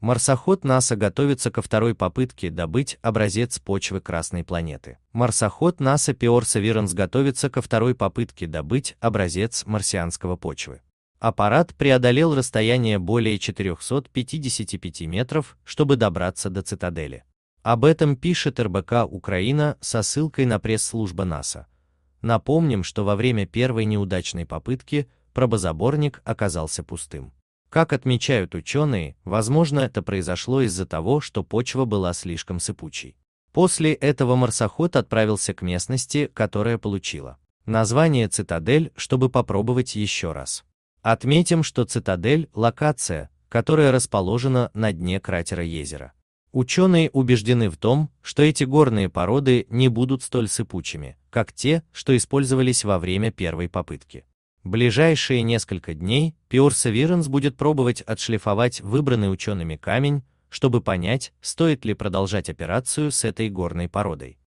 Марсоход НАСА готовится ко второй попытке добыть образец почвы Красной планеты. Марсоход НАСА Perseverance готовится ко второй попытке добыть образец марсианского почвы. Аппарат преодолел расстояние более 455 метров, чтобы добраться до цитадели. Об этом пишет РБК Украина со ссылкой на пресс-служба НАСА. Напомним, что во время первой неудачной попытки пробозаборник оказался пустым. Как отмечают ученые, возможно это произошло из-за того, что почва была слишком сыпучей. После этого марсоход отправился к местности, которая получила название «Цитадель», чтобы попробовать еще раз. Отметим, что цитадель – локация, которая расположена на дне кратера Езера. Ученые убеждены в том, что эти горные породы не будут столь сыпучими, как те, что использовались во время первой попытки. Ближайшие несколько дней Perseverance будет пробовать отшлифовать выбранный учеными камень, чтобы понять, стоит ли продолжать операцию с этой горной породой.